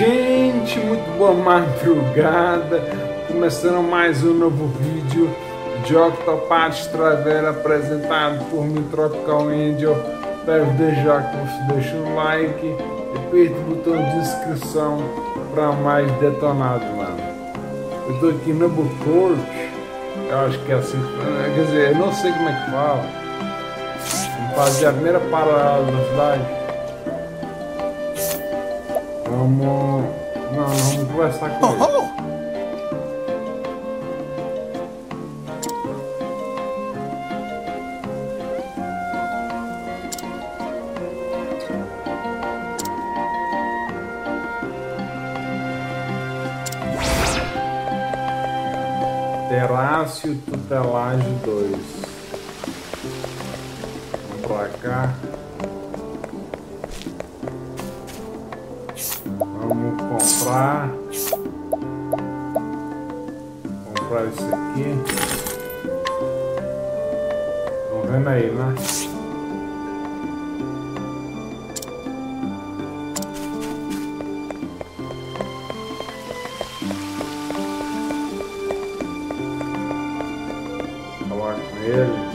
Gente, muito boa madrugada. Começando mais um novo vídeo de Octopath Traveler apresentado por mim, Tropical Angel. Desde já que você deixe um like, aperta o botão de inscrição para mais detonado, mano. Eu tô aqui no Bucourt, eu acho que é assim, quer dizer, eu não sei como é que fala. Fazer a primeira parada da cidade. Vamos. Não, vamos conversar com ele. Oh, Terácio Tutelagem 2. Vamos pra cá. Vamos comprar. Isso aqui. Estão vendo aí, né? Falar com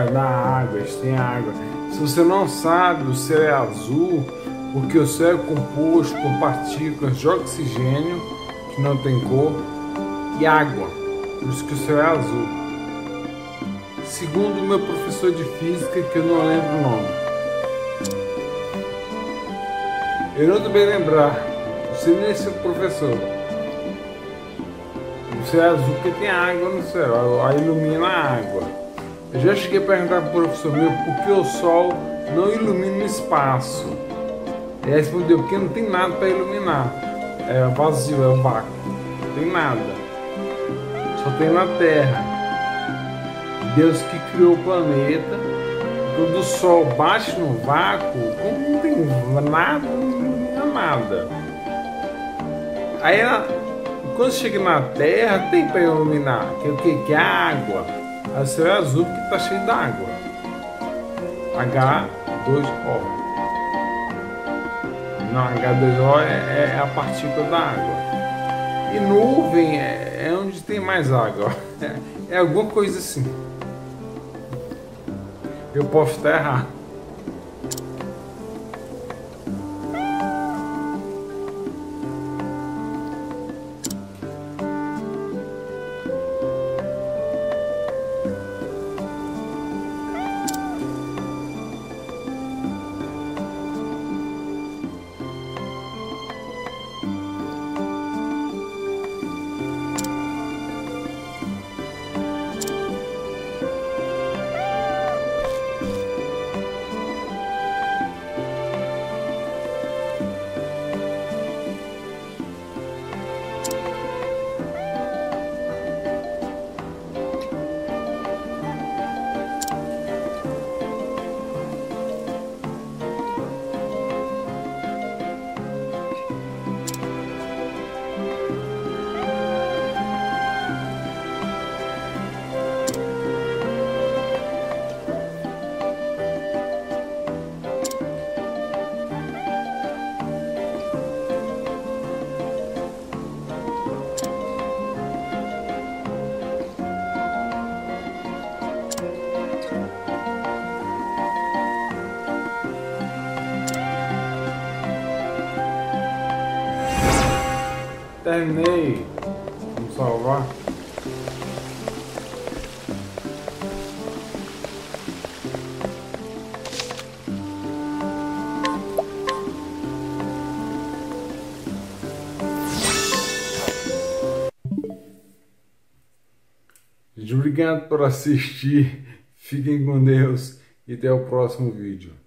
causa da água, eles têm água. Se você não sabe, o céu é azul porque o céu é composto por partículas de oxigênio, que não tem cor, e água. Por isso que o céu é azul. Segundo o meu professor de física, que eu não lembro o nome. Eu não tô bem lembrar. Sei nem é o professor. O céu é azul porque tem água no céu, aí ilumina a água. Eu já cheguei a perguntar para o professor meu por que o sol não ilumina o espaço. Ele respondeu porque não tem nada para iluminar. É vazio, é vácuo. Não tem nada. Só tem na Terra. Deus que criou o planeta. Quando o sol bate no vácuo, como não tem nada, não nada. Aí quando chega na Terra, tem para iluminar. Que é o que? Que é água. O céu é azul porque está cheio d'água. H2O. Não, H2O é, é a partícula da água. E nuvem é, é onde tem mais água. É, é alguma coisa assim. Eu posso estar errado. Terminei. Vamos salvar. Obrigado por assistir. Fiquem com Deus e até o próximo vídeo.